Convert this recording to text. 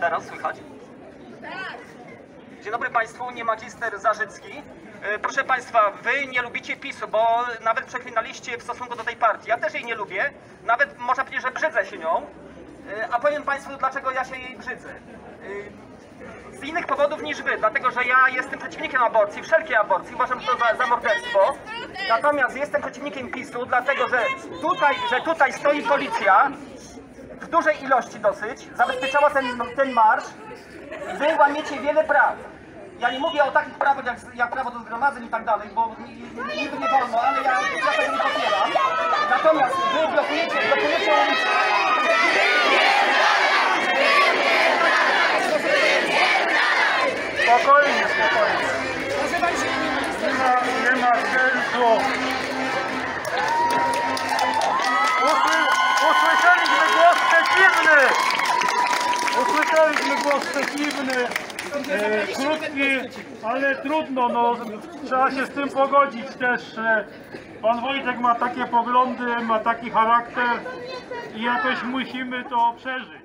Teraz słychać? Dzień dobry Państwu, nie magister Zarzycki. E, Proszę Państwa, Wy nie lubicie PiSu, bo nawet przeklinaliście w stosunku do tej partii. Ja też jej nie lubię, nawet można powiedzieć, że brzydzę się nią. E, A powiem Państwu, dlaczego ja się jej brzydzę. E, Z innych powodów niż Wy, dlatego że ja jestem przeciwnikiem aborcji, wszelkiej aborcji, uważam to za, za morderstwo. Natomiast jestem przeciwnikiem PiSu, dlatego że tutaj, że tutaj stoi policja, w dużej ilości dosyć, zabezpieczała ten, ten marsz, Wy łamiecie wiele praw. Ja nie mówię o takich prawach jak, jak prawo do zgromadzeń i tak dalej, bo ni- ni- niby nie wolno, ale ja, ja tego nie popieram. Natomiast wy blokujecie, blokujecie ulicę. Spokojnie, spokojnie. Usłyszeliśmy głos przeciwny. E, krótki, ale trudno, no, trzeba się z tym pogodzić też. Pan Wojtek ma takie poglądy, ma taki charakter i jakoś musimy to przeżyć.